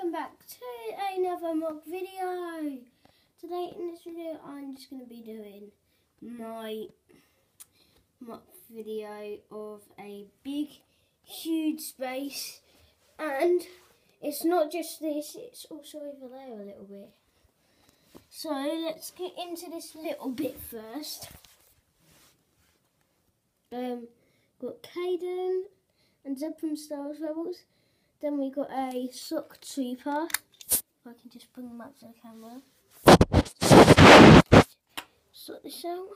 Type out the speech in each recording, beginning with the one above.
welcome back to another MOC video. Today in this video I'm just going to be doing my MOC video of a big huge space and it's not just this, it's also over there a little bit. So let's get into this little bit first. Um, got Kanan and Zeb from Star Wars Rebels. Then we got a sock sweeper. If I can just bring them up to the camera. Sort this out.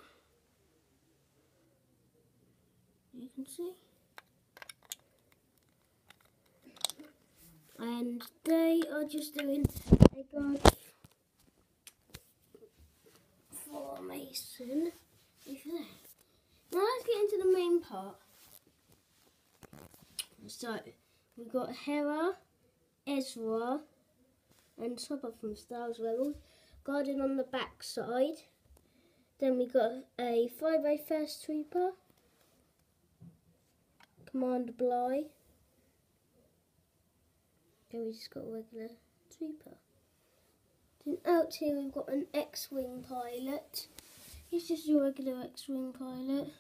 You can see. And they are just doing a guard formation. Now let's get into the main part. So, we've got Hera, Ezra, and Chopper from Star Rebels guarding on the back side. Then we got a 501st Trooper, Commander Bly. Then we just got a regular trooper. Then out here we've got an X-Wing pilot. He's just a regular X-Wing pilot.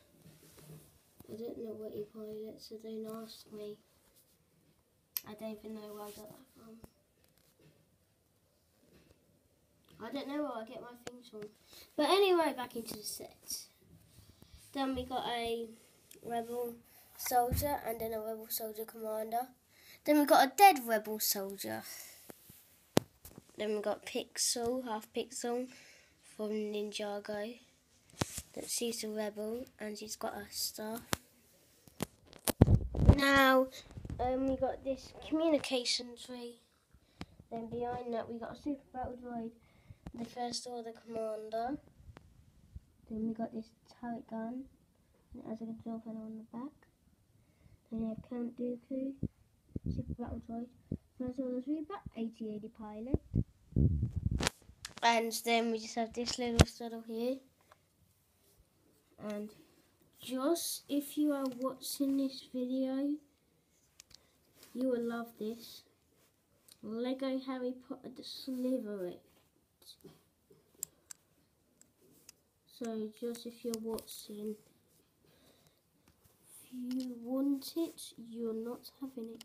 I don't know what he pilots, so don't ask me. I don't even know where I got that from. I don't know where I get my things from. But anyway, back into the set. Then we got a rebel soldier and then a rebel soldier commander. Then we got a dead rebel soldier. Then we got Pixal, half Pixal from Ninjago. That she's a rebel and she's got a staff. Now um, we got this communication tree. Then behind that we got a super battle droid, the first order commander. Then we got this turret gun. And it has a control panel on the back. Then we have Count Dooku, super battle droid, first order trooper, AT-AT pilot. And then we just have this little saddle here. And just if you are watching this video, you will love this. Lego Harry Potter the It. So just if you're watching, if you want it, you're not having it.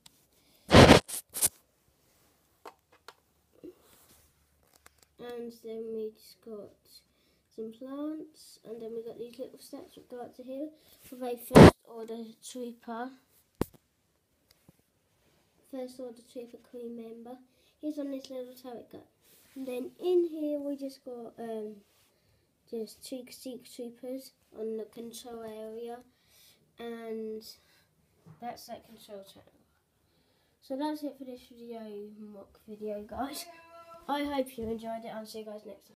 And then we just got some plants, and then we got these little steps that go up to here with a first order trooper. First order trooper crew member. He's on this little turret gun. And then in here we just got um, just two Sith troopers on the control area. And that's that control channel. So that's it for this video, MOC video guys. I hope you enjoyed it. I'll see you guys next time.